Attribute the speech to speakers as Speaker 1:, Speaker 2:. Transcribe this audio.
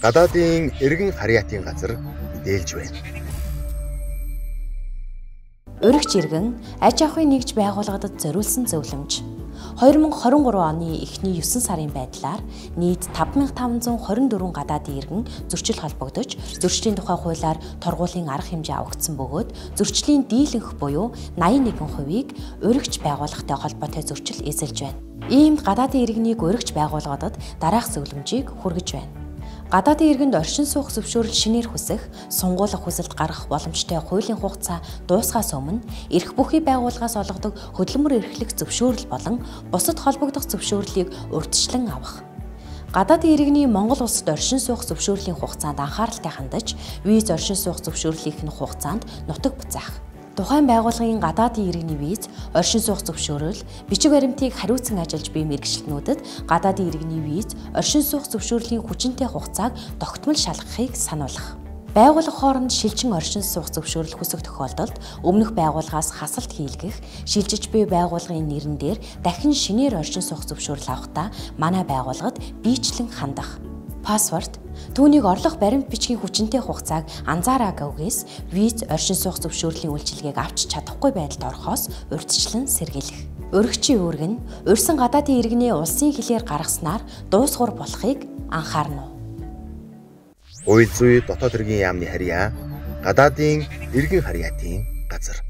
Speaker 1: гадаадын эргэн харьяатын газар мэдээлж байна.
Speaker 2: Өргөж иргэн аж ахуйн нэгж байгууллагад зориулсан зөвлөмж 2023 оны эхний 9 сарын байдлаар нийт 5524 гадаадын иргэн зөрчил холбогдож зөрчлийн тухай хуулиар торгуулийн арга хэмжээ авагдсан бөгөөд зөрчлийн дийлэнх буюу 81%-ийг өргөж байгууллагатай холбоотой зөрчил эзэлж байна. Иймд гадаадын иргэнийг өргөж байгууллагад дараах зөвлөмжийг хүргэж байна. Гадаадын иргэнд оршин суух зөвшөөрөл шинээр хүсэх, сунгуулах хүсэлт гаргах боломжтой хуулийн хугацаа дуусгаас өмнө эрх бүхий байгууллагаас олгодог хөдөлмөр эрхлэх зөвшөөрөл болон бусад холбогдох зөвшөөрлийг урьдчилан авах. Гадаадын иргэний Монгол улсад оршин суух зөвшөөрлийн хугацаанд анхааралтай хандаж, виз оршин суух зөвшөөрлийнх нь хугацаанд нутаг буцаах Тухайн байгууллагын гадаадын иргэний виз, оршин суух зөвшөөрөл, бичиг баримтыг хариуцсан ажиллаж буй мэрэгчлэнүүдэд гадаадын иргэний виз, оршин суух зөвшөөрлийн хүчинтэй хугацааг тогтмол шалгахыг сануулах. Байгууллага хооронд шилжин оршин суух зөвшөөрөл хүсэх тохиолдолд өмнөх байгууллагаас хасалт хийлгэх, шилжиж буй байгууллагын нэрэн дээр дахин шинээр оршин суух зөвшөөрөл авахдаа манай байгууллагад биечлэн хандах пассворд, түүнийг орлох баримт бичгийн хүчинтэй хугацааг анзаараагүйгээс виз оршин суух зөвшөөрлийн үйлчилгээг авч чадахгүй байдалд орохоос урьдчилан сэргийлэх. Өргөчийн үүрэг нь урьсан гадаадын иргэний улсын хилээр гаргаснаар дуусгуур болохыг анхаарна?
Speaker 1: Уйл зүй дотоод хэргийн яамны харьяа гадаадын иргэн харьяатын газар